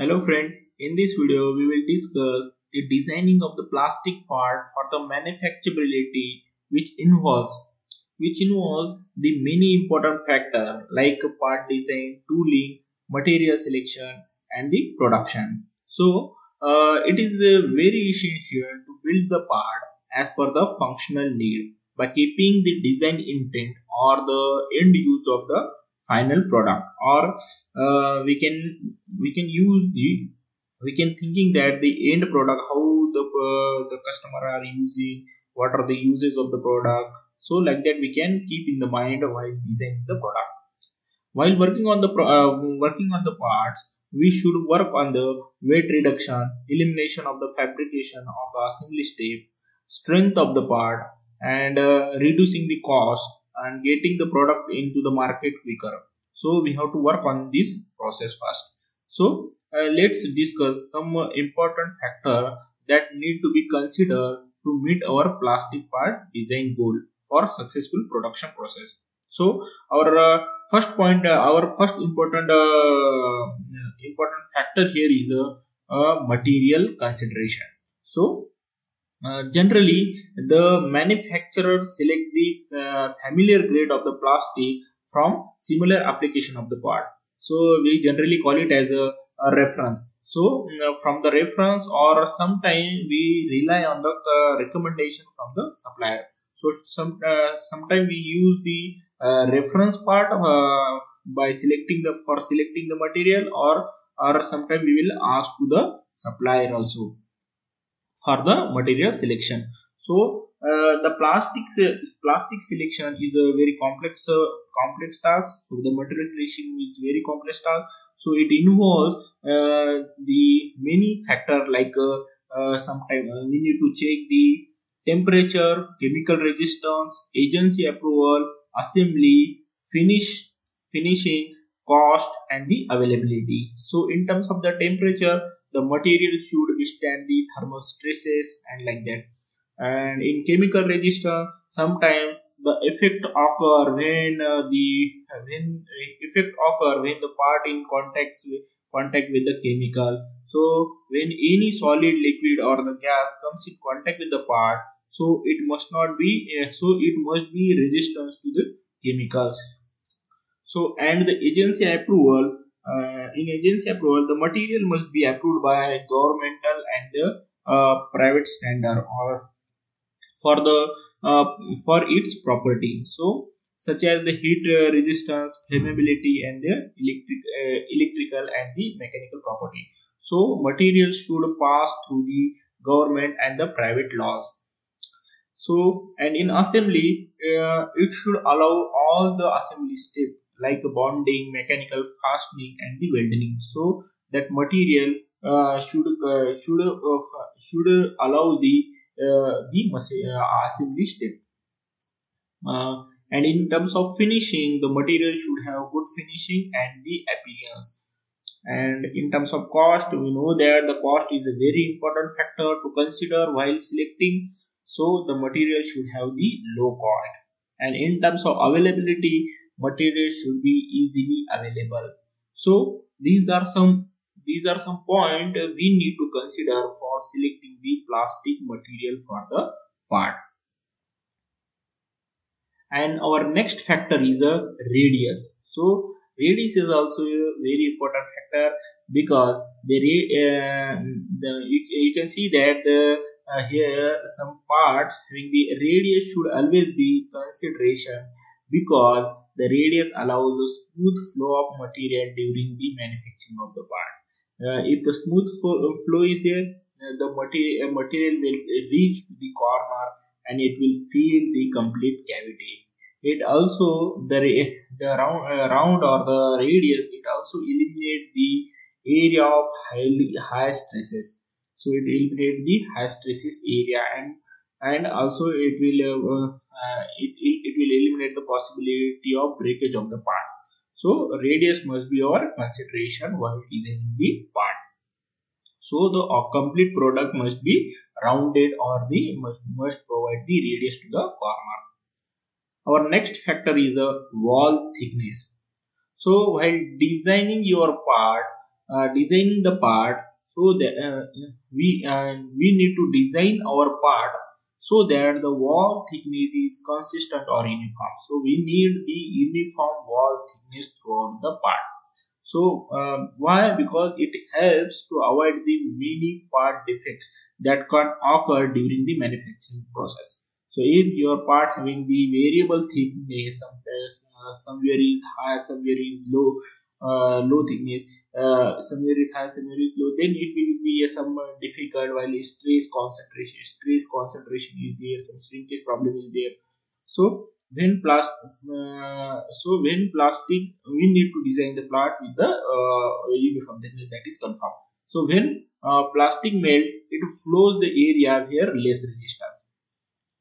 Hello friend, in this video we will discuss the designing of the plastic part for the manufacturability which involves which involves the many important factors like part design, tooling, material selection and the production. So uh, it is uh, very essential to build the part as per the functional need by keeping the design intent or the end use of the final product. Or uh, we can we can use the we can thinking that the end product how the uh, the customer are using what are the uses of the product. So like that we can keep in the mind while designing the product. While working on the uh, working on the parts we should work on the weight reduction elimination of the fabrication of the assembly step strength of the part and uh, reducing the cost and getting the product into the market quicker. So we have to work on this process first. So uh, let's discuss some uh, important factor that need to be considered to meet our plastic part design goal for successful production process. So our uh, first point uh, our first important uh, important factor here is a material consideration. So uh, generally the manufacturer select the uh, familiar grade of the plastic from similar application of the part. So we generally call it as a, a reference. So uh, from the reference or sometime we rely on the uh, recommendation from the supplier. So some uh, sometime we use the reference part by selecting the for selecting the material or or sometime we will ask to the supplier also for the material selection. So uh, the plastic plastic selection is a very complex uh, complex task. So the material selection is very complex task. So it involves uh, the many factor like uh, uh, sometimes uh, we need to check the temperature chemical resistance agency approval assembly finish finishing cost and the availability. So in terms of the temperature the material should withstand the thermal stresses and like that. And in chemical resistance sometimes the effect occur when uh, the when effect occur when the part in contact with contact with the chemical. So when any solid liquid or the gas comes in contact with the part so it must not be uh, so it must be resistance to the chemicals. So and the agency approval in agency approval the material must be approved by governmental and the uh, private standard or for the uh, for its property. So such as the heat uh, resistance flammability and the electric uh, electrical and the mechanical property. So materials should pass through the government and the private laws. So and in assembly uh, it should allow all the assembly steps like bonding mechanical fastening and the welding so that material uh, should uh, should should allow the uh, the uh, assembly step. Uh, and in terms of finishing, the material should have good finishing and the appearance. And in terms of cost, we know that the cost is a very important factor to consider while selecting. So the material should have the low cost. And in terms of availability, material should be easily available. So these are some these are some points we need to consider for selecting the plastic material for the part. And our next factor is a radius. So radius is also a very important factor because the, uh, the you, you, can see that the uh, here some parts having the radius should always be consideration because the radius allows a smooth flow of material during the manufacturing of the part. Uh, if the smooth uh, flow is there uh, the material, uh, material will reach to the corner and it will fill the complete cavity. It also the the round, uh, round or the radius it also eliminate the area of highly high stresses. So it eliminate the high stresses area and and also it will uh, it, it, it will eliminate the possibility of breakage of the part so radius must be our consideration while designing the part. So the complete product must be rounded or the must, must provide the radius to the corner. Our next factor is a wall thickness. So while designing your part, uh, designing the part so that uh, we uh, we need to design our part so that the wall thickness is consistent or uniform. So we need the uniform wall thickness throughout the part. So uh, why? Because it helps to avoid the many part defects that can occur during the manufacturing process. So if your part having the variable thickness sometimes uh, somewhere is high somewhere is low uh, low thickness uh, somewhere is high somewhere is low then it will be uh, some difficult while stress concentration stress concentration is there some shrinkage problem is there. So when plastic uh, so when plastic we need to design the part with the uh, uniform thickness that is confirmed. So when uh, plastic melt it flows the area where less resistance.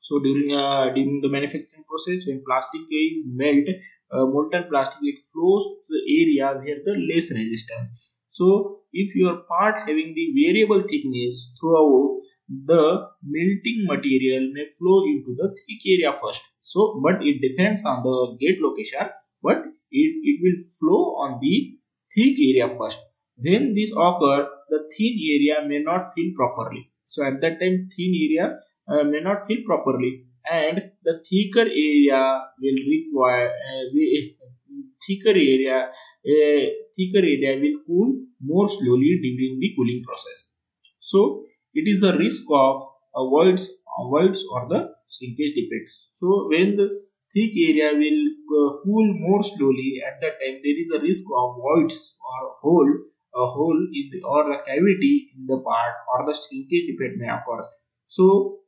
So during uh, during the manufacturing process when plastic is melt uh, molten plastic it flows to the area where the less resistance so if your part having the variable thickness throughout the melting material may flow into the thick area first. So but it depends on the gate location but it, it will flow on the thick area first. When this occur the thin area may not fill properly. So at that time thin area uh, may not fill properly and the thicker area will require uh, thicker area uh, thicker area will cool more slowly during the cooling process. So it is a risk of voids voids or the shrinkage defect so when the thick area will uh, cool more slowly at that time there is a risk of voids or hole a hole in the, or a cavity in the part or the shrinkage defect may occur. So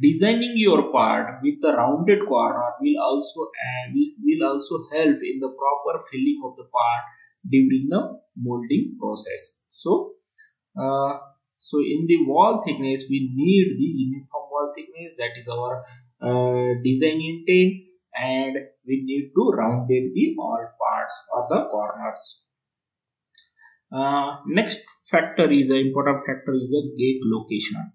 designing your part with the rounded corner will also will, will also help in the proper filling of the part during the molding process. So uh, so in the wall thickness we need the uniform wall thickness that is our uh, design intent and we need to rounded the all parts or the corners. Uh, next factor is an important factor is a gate location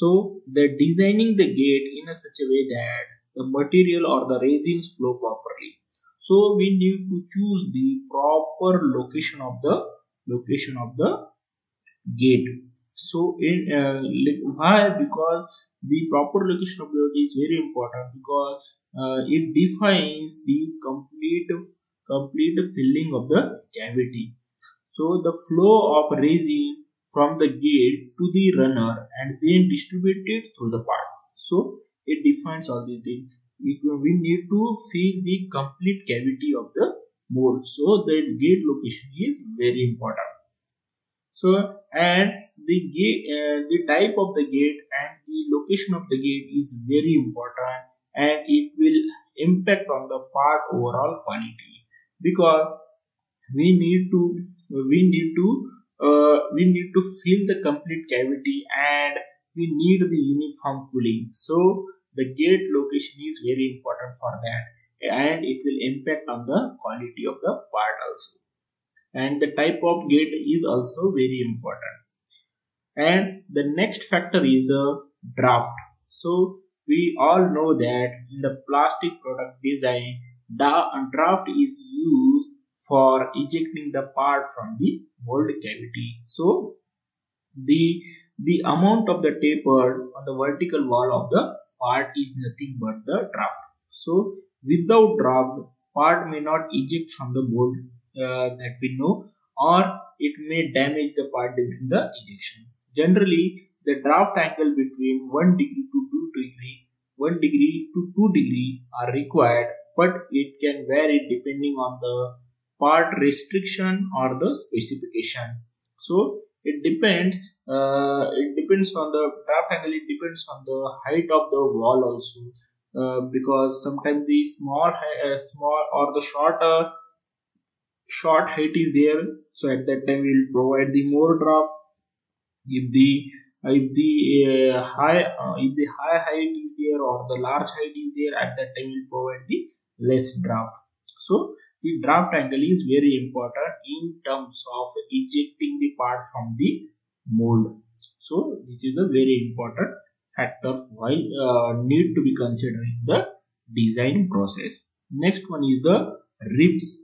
so they're designing the gate in a such a way that the material or the resins flow properly. So we need to choose the proper location of the location of the gate. So in uh, why because the proper location of the gate is very important because uh, it defines the complete complete filling of the cavity. So the flow of resin from the gate to the runner and then distribute it through the part. So it defines all these things. We need to fill the complete cavity of the mold. So the gate location is very important. So and the gate, uh, the type of the gate and the location of the gate is very important and it will impact on the part overall quality because we need to we need to uh, we need to fill the complete cavity and we need the uniform cooling. So the gate location is very important for that and it will impact on the quality of the part also. And the type of gate is also very important. And the next factor is the draft. So we all know that in the plastic product design the draft is used for ejecting the part from the mold cavity. So the the amount of the taper on the vertical wall of the part is nothing but the draft. So without draft, part may not eject from the mold uh, that we know or it may damage the part during the ejection. Generally, the draft angle between 1 degree to 2 degree 1 degree to 2 degree are required but it can vary depending on the part restriction or the specification. So it depends uh, it depends on the draft angle it depends on the height of the wall also. Uh, because sometimes the small uh, small or the shorter short height is there. So at that time we'll provide the more draft if the if the uh, high uh, if the high height is there or the large height is there at that time we'll provide the less draft. So the draft angle is very important in terms of ejecting the part from the mold. So this is a very important factor while uh, need to be considered in the design process. Next one is the ribs.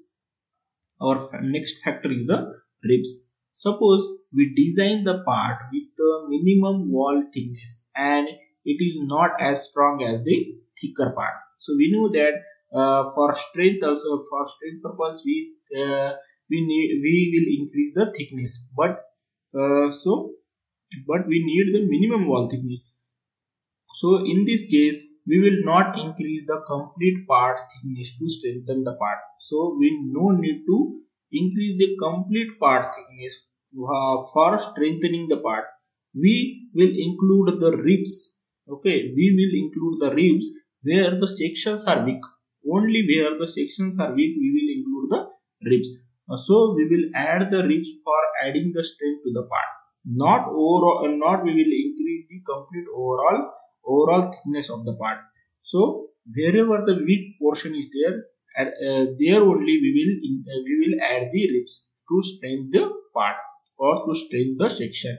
Our next factor is the ribs. Suppose we design the part with the minimum wall thickness and it is not as strong as the thicker part. So we know that for strength also for strength purpose we uh, we need we will increase the thickness. But uh, so but we need the minimum wall thickness. So in this case we will not increase the complete part thickness to strengthen the part. So we no need to increase the complete part thickness uh, for strengthening the part. We will include the ribs. Okay we will include the ribs where the sections are weak only where the sections are weak we will include the ribs. Uh, so we will add the ribs for adding the strength to the part. Not overall uh, not we will increase the complete overall overall thickness of the part. So wherever the weak portion is there uh, there only we will uh, we will add the ribs to strengthen the part or to strengthen the section.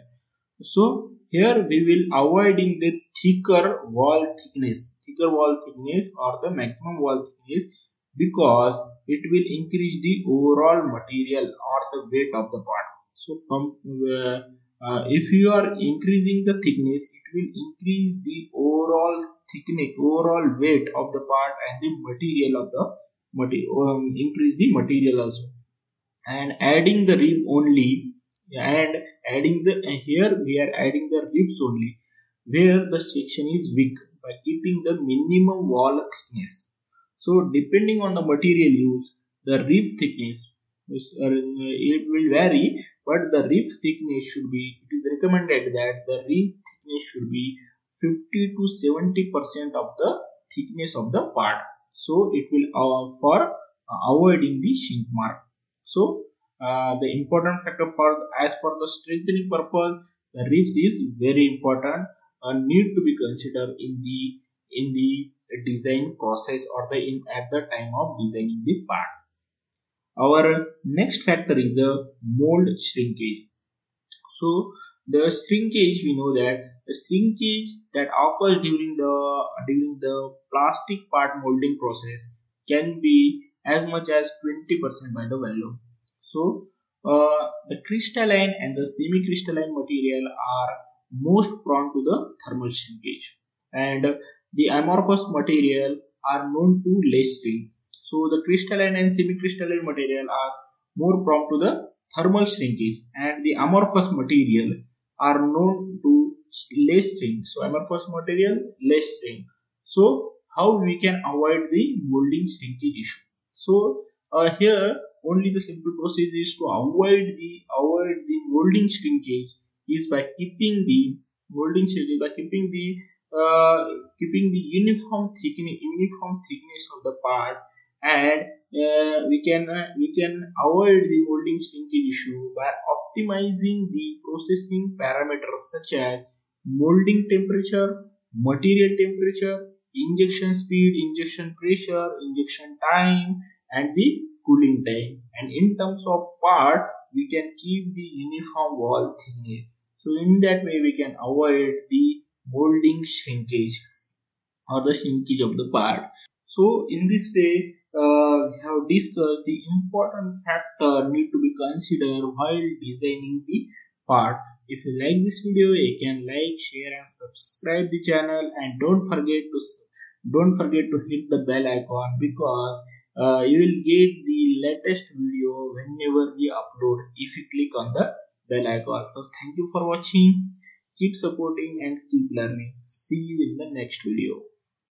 So here we will avoiding the thicker wall thickness. Thicker wall thickness or the maximum wall thickness because it will increase the overall material or the weight of the part. So uh, uh, if you are increasing the thickness it will increase the overall thickness overall weight of the part and the material of the material um, increase the material also. And adding the rib only and adding the here we are adding the ribs only where the section is weak by keeping the minimum wall thickness. So depending on the material used the rib thickness uh, it will vary but the rib thickness should be it is recommended that the rib thickness should be 50 to 70 percent of the thickness of the part. So it will uh, for uh, avoiding the shrink mark. So uh, the important factor for as for the strengthening purpose the ribs is very important and need to be considered in the in the design process or the in at the time of designing the part. Our next factor is a mold shrinkage. So the shrinkage we know that the shrinkage that occurs during the during the plastic part molding process can be as much as 20% by the volume so uh, the crystalline and the semi-crystalline material are most prone to the thermal shrinkage and the amorphous material are known to less shrink. So the crystalline and semi-crystalline material are more prone to the thermal shrinkage and the amorphous material are known to less shrink. So amorphous material less shrink. So how we can avoid the molding shrinkage issue? So uh, here only the simple procedure is to avoid the avoid the molding shrinkage is by keeping the molding shrinkage by keeping the uh, keeping the uniform thickness uniform thickness of the part and uh, we can uh, we can avoid the molding shrinkage issue by optimizing the processing parameters such as molding temperature material temperature injection speed injection pressure injection time and the cooling time. And in terms of part we can keep the uniform wall thickness so in that way we can avoid the molding shrinkage or the shrinkage of the part. So in this way uh, we have discussed the important factor need to be considered while designing the part. If you like this video you can like share and subscribe the channel. And don't forget to don't forget to hit the bell icon because uh, you will get the latest video whenever we upload. If you click on the bell icon. So thank you for watching. Keep supporting and keep learning. See you in the next video